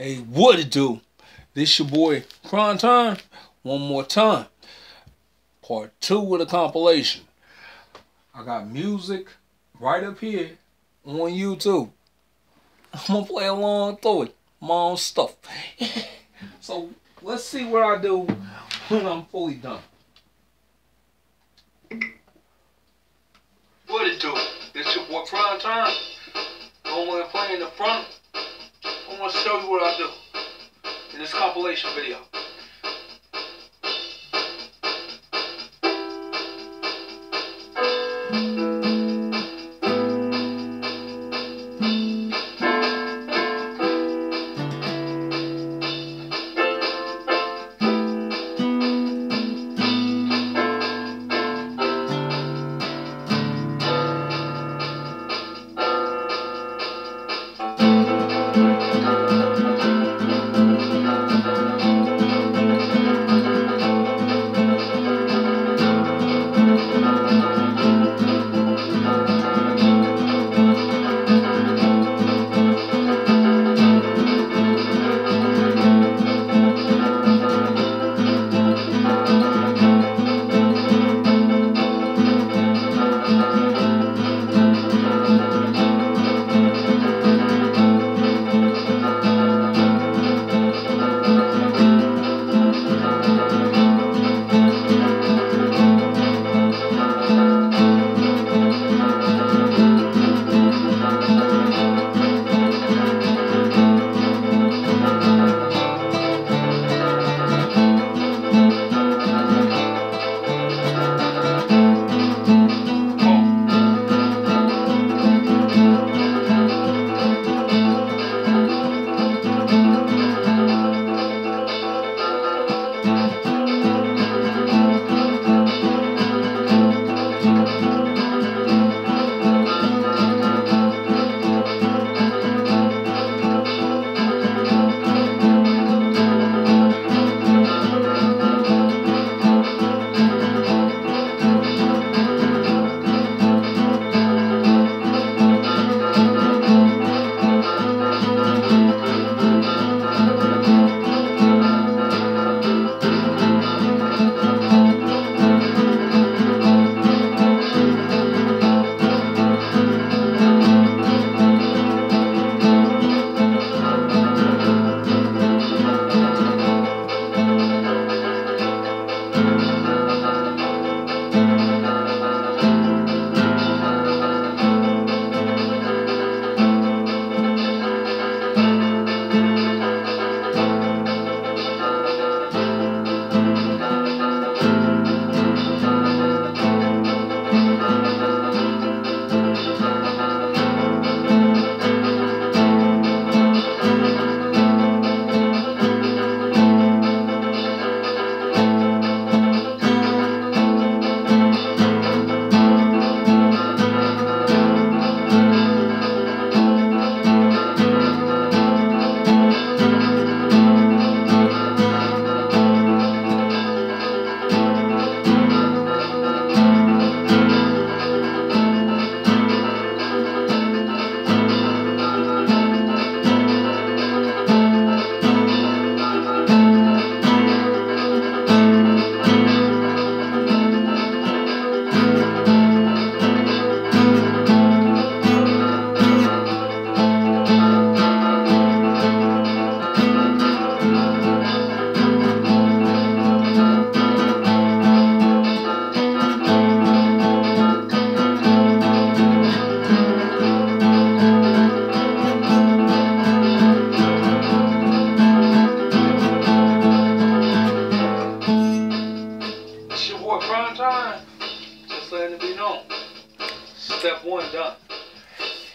Hey, what it do? This your boy Prime Time. One more time. Part two of the compilation. I got music right up here on YouTube. I'm gonna play along through it. My own stuff. so let's see what I do when I'm fully done. What it do? This your boy Prime Time. I'm gonna play in the front. I want to show you what I do in this compilation video.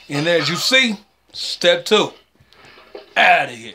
And as you see, step two. Out of here.